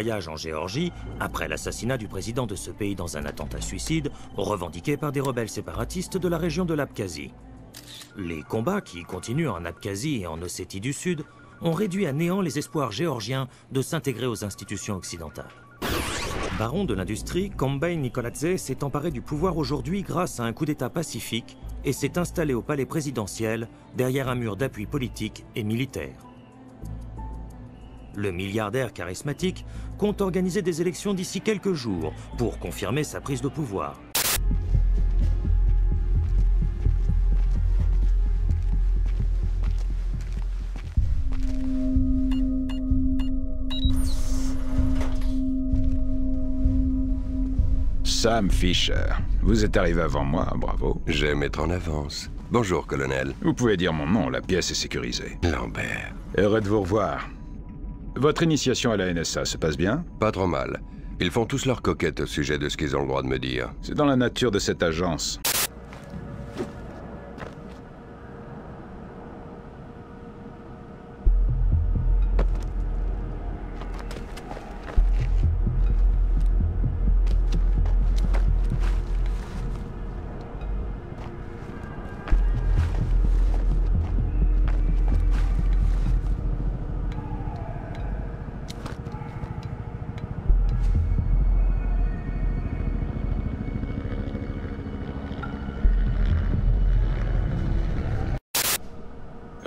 voyage en Géorgie après l'assassinat du président de ce pays dans un attentat suicide revendiqué par des rebelles séparatistes de la région de l'Abkhazie. Les combats qui continuent en Abkhazie et en Ossétie du Sud ont réduit à néant les espoirs géorgiens de s'intégrer aux institutions occidentales. Baron de l'industrie, Kombay Nikoladze s'est emparé du pouvoir aujourd'hui grâce à un coup d'État pacifique et s'est installé au palais présidentiel derrière un mur d'appui politique et militaire. Le milliardaire charismatique compte organiser des élections d'ici quelques jours pour confirmer sa prise de pouvoir. Sam Fisher. Vous êtes arrivé avant moi, bravo. J'aime être en avance. Bonjour, colonel. Vous pouvez dire mon nom, la pièce est sécurisée. Lambert. Heureux de vous revoir. Votre initiation à la NSA se passe bien Pas trop mal. Ils font tous leur coquette au sujet de ce qu'ils ont le droit de me dire. C'est dans la nature de cette agence.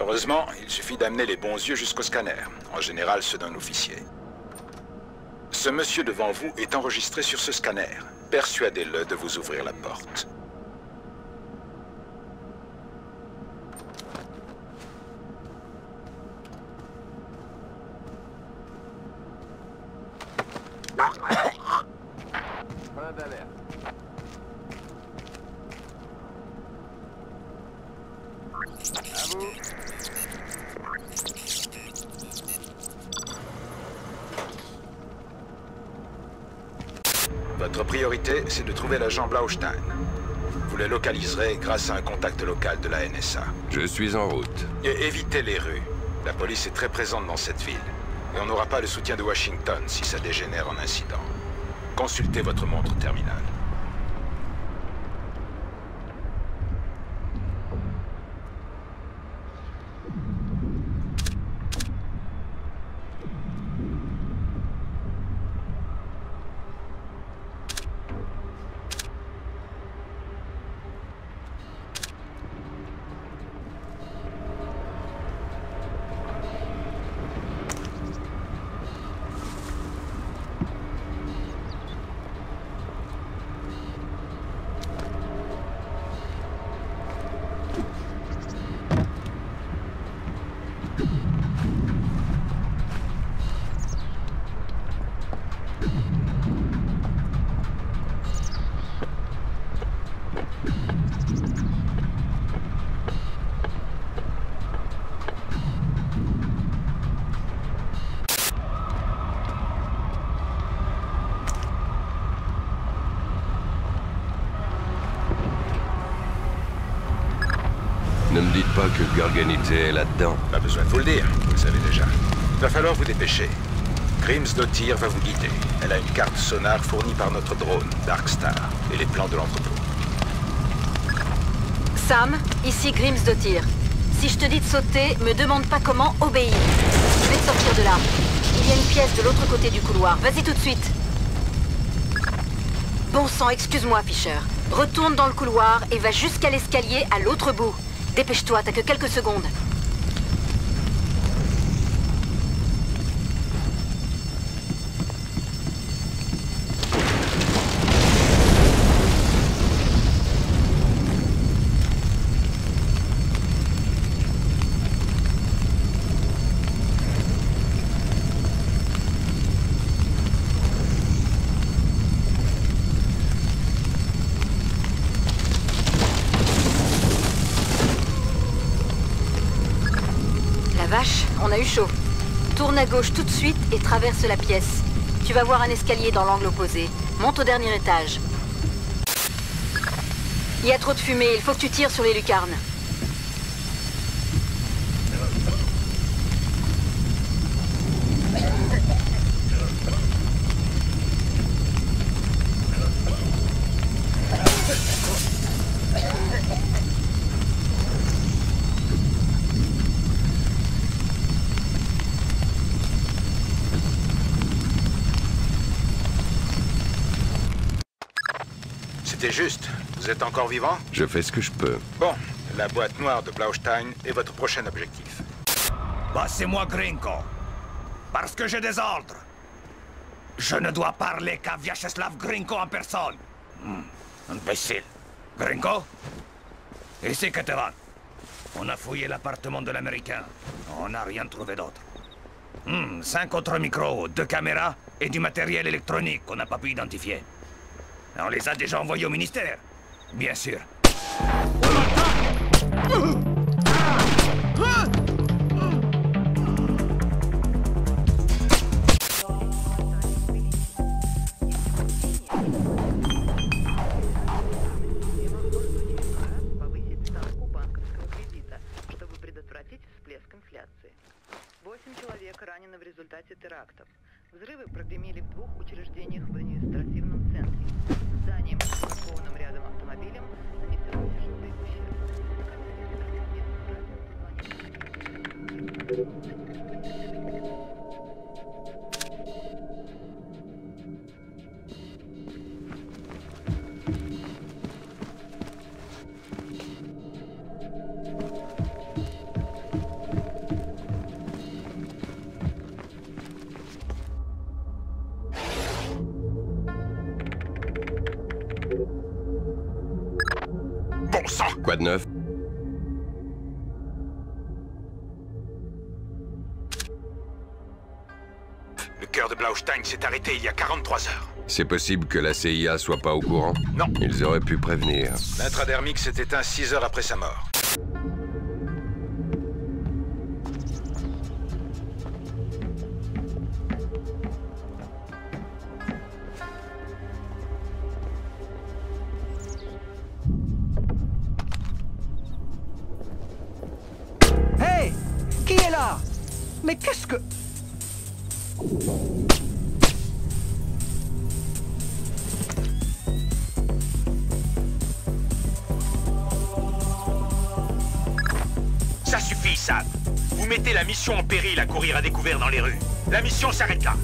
Heureusement, il suffit d'amener les bons yeux jusqu'au scanner, en général ceux d'un officier. Ce monsieur devant vous est enregistré sur ce scanner. Persuadez-le de vous ouvrir la porte. Votre priorité, c'est de trouver l'agent Blaustein. Vous le localiserez grâce à un contact local de la NSA. Je suis en route. Et évitez les rues. La police est très présente dans cette ville. Et on n'aura pas le soutien de Washington si ça dégénère en incident. Consultez votre montre terminale. Ne me dites pas que Garganite est là-dedans. Pas besoin de vous le dire, vous le savez déjà. Va falloir vous dépêcher. Grims Dottir va vous guider. Elle a une carte sonar fournie par notre drone, Darkstar, et les plans de l'entrepôt. Sam, ici Grims de. Si je te dis de sauter, me demande pas comment, obéis. Je vais te sortir de là. Il y a une pièce de l'autre côté du couloir. Vas-y tout de suite. Bon sang, excuse-moi, Fisher. Retourne dans le couloir et va jusqu'à l'escalier à l'autre bout. Dépêche-toi, t'as que quelques secondes. Vache, on a eu chaud. Tourne à gauche tout de suite et traverse la pièce. Tu vas voir un escalier dans l'angle opposé. Monte au dernier étage. Il y a trop de fumée, il faut que tu tires sur les lucarnes. C'était juste. Vous êtes encore vivant? Je fais ce que je peux. Bon, la boîte noire de Blaustein est votre prochain objectif. Passez-moi Grinko. Parce que j'ai des ordres. Je ne dois parler qu'à Vyacheslav Grinko en personne. Hmm, imbécile. Grinko Ici Ketevan. On a fouillé l'appartement de l'Américain. On n'a rien trouvé d'autre. Hmm, cinq autres micros, deux caméras et du matériel électronique qu'on n'a pas pu identifier. On les a déjà envoyés au ministère Bien sûr. Взрывы прогремели в двух учреждениях в административном центре. Зданием, паркованным рядом автомобилем, нанесен тяжелый ущерб. Quoi de neuf Le cœur de Blaustein s'est arrêté il y a 43 heures. C'est possible que la CIA soit pas au courant Non. Ils auraient pu prévenir. L'intradermique s'est éteint 6 heures après sa mort. Mais qu'est-ce que... Ça suffit, Sam. Vous mettez la mission en péril à courir à découvert dans les rues. La mission s'arrête là.